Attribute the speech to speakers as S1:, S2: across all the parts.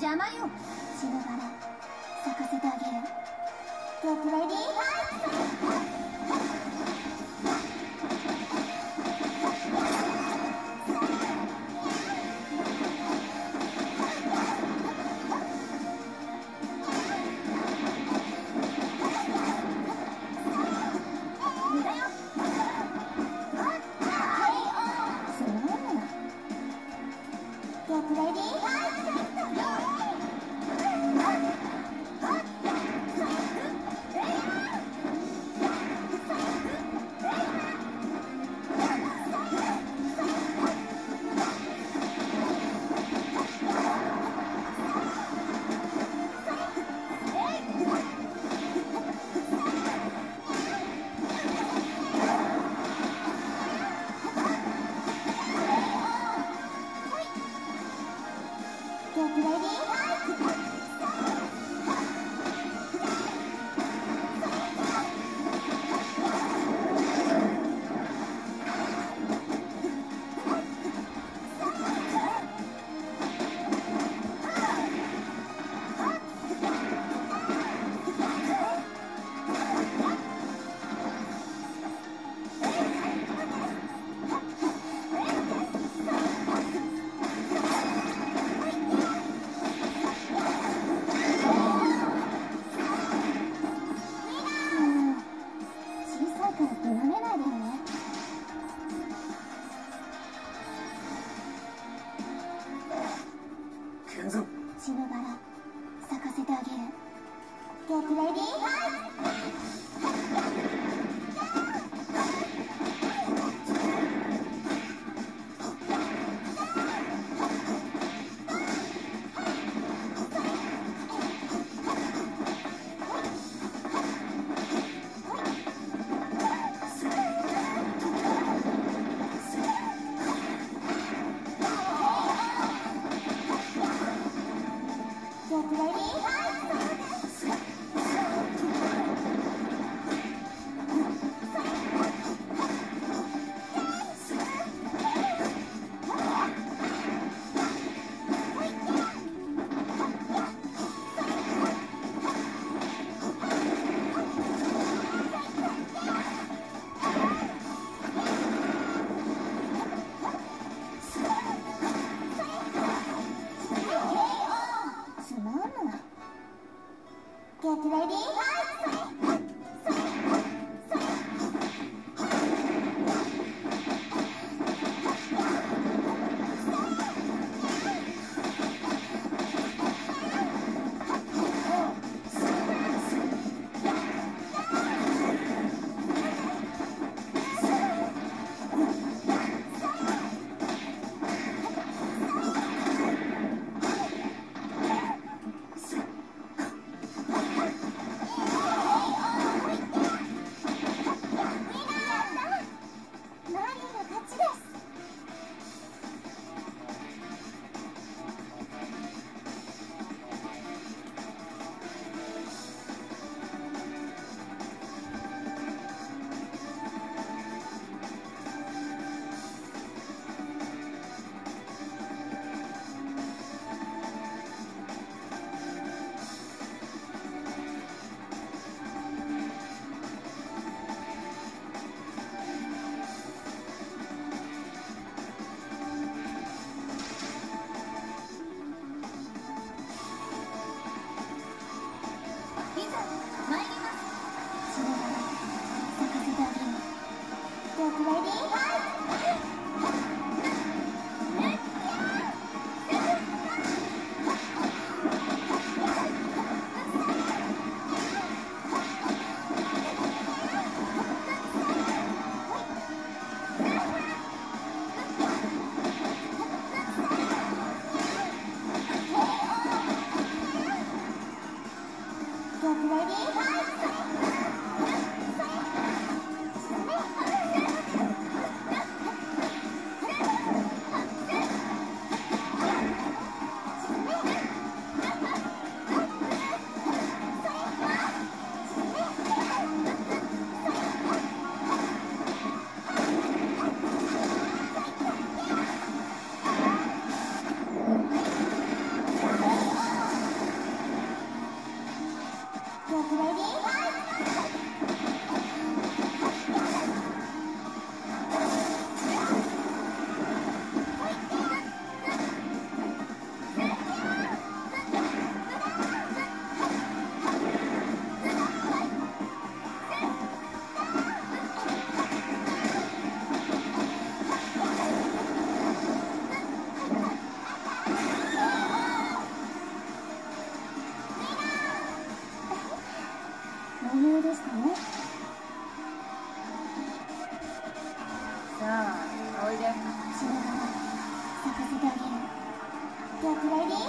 S1: 邪魔よ。血のバラ咲かせてあげる Get ready
S2: 剣山
S1: 血のバラ咲かせてあげる。Get ready ゲ Ready? Good lady!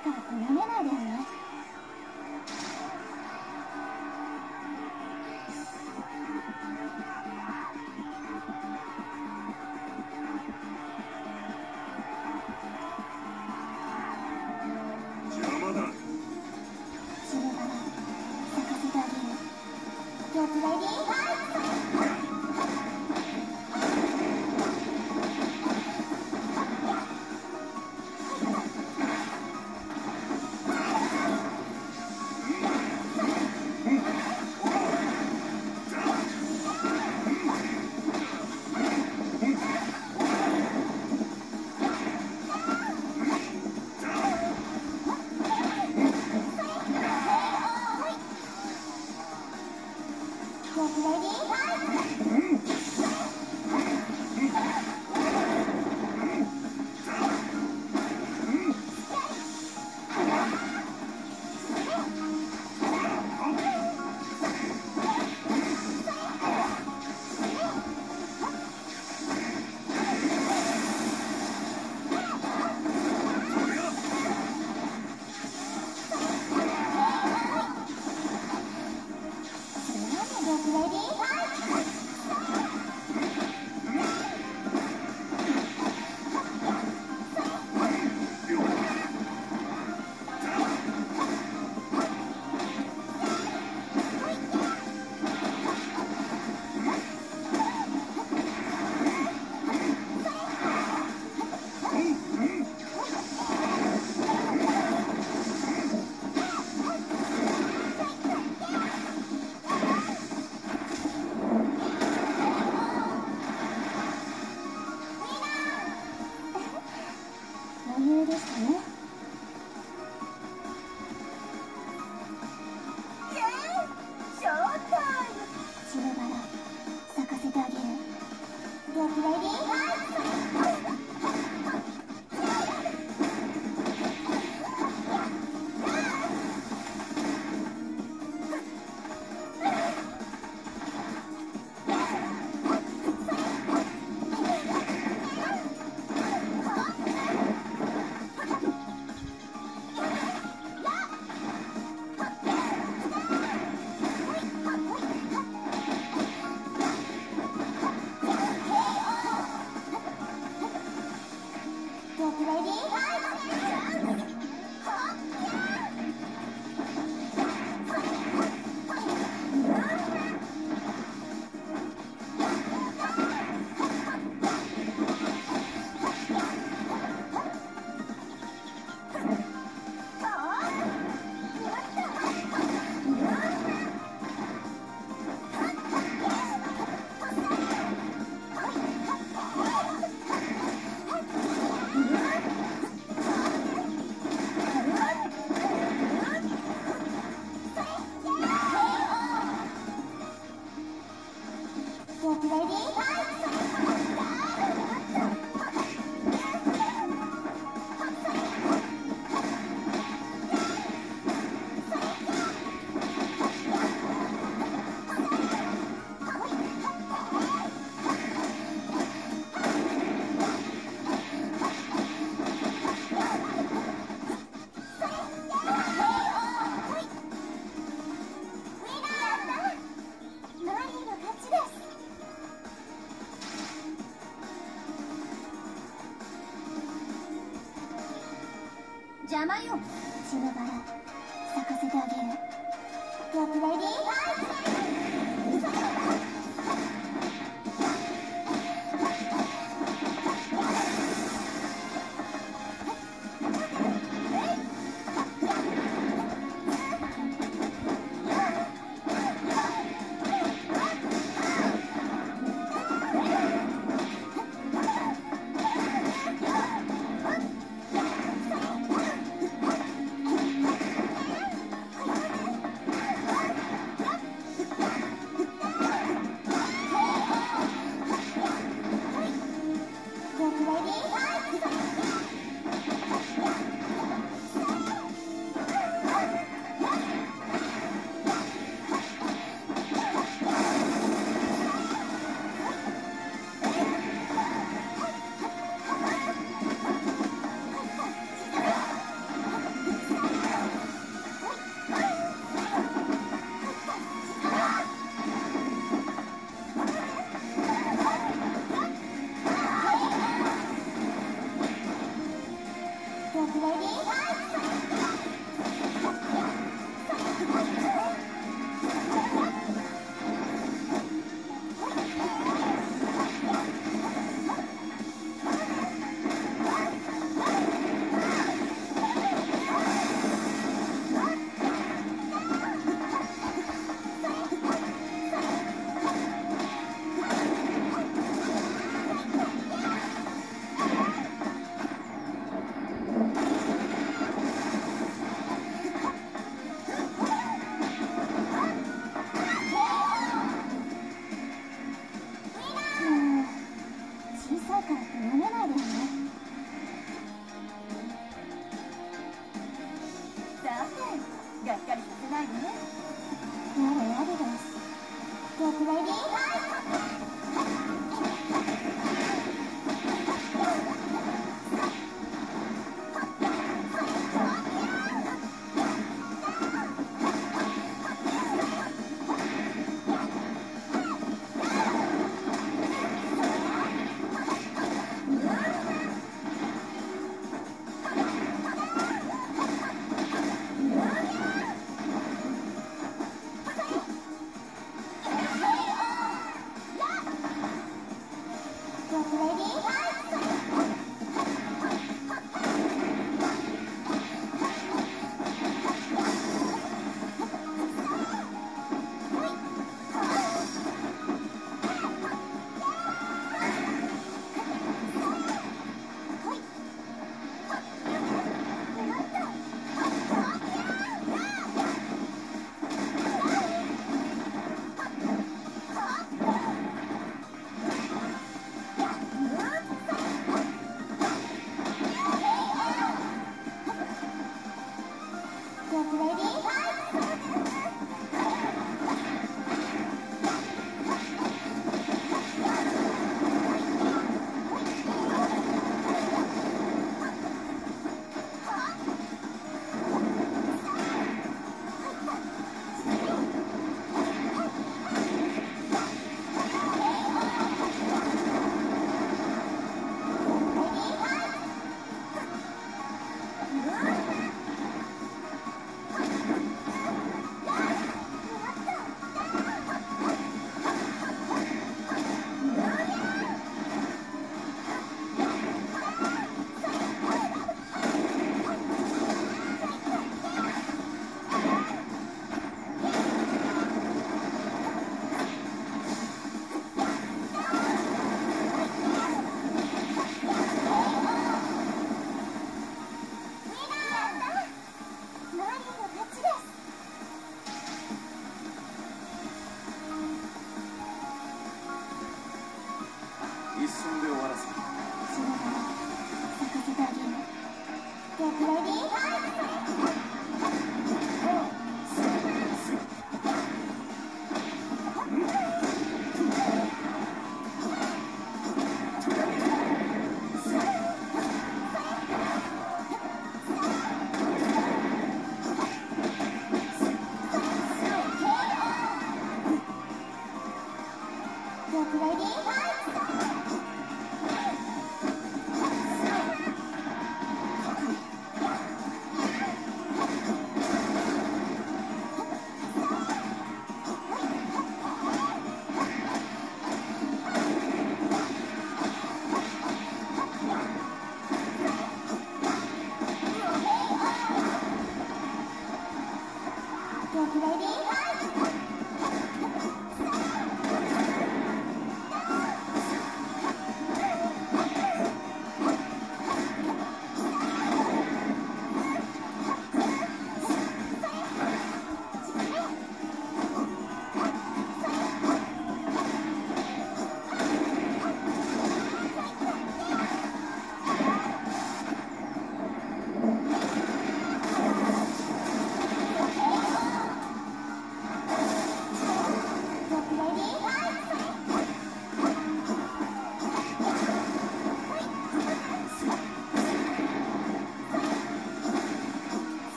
S1: からとやめ
S2: ないでね。Get ready, Ready? Bye. よ。
S1: 血のバラ咲かせてあげるゲット
S2: ない
S1: でやれやるです Get ready?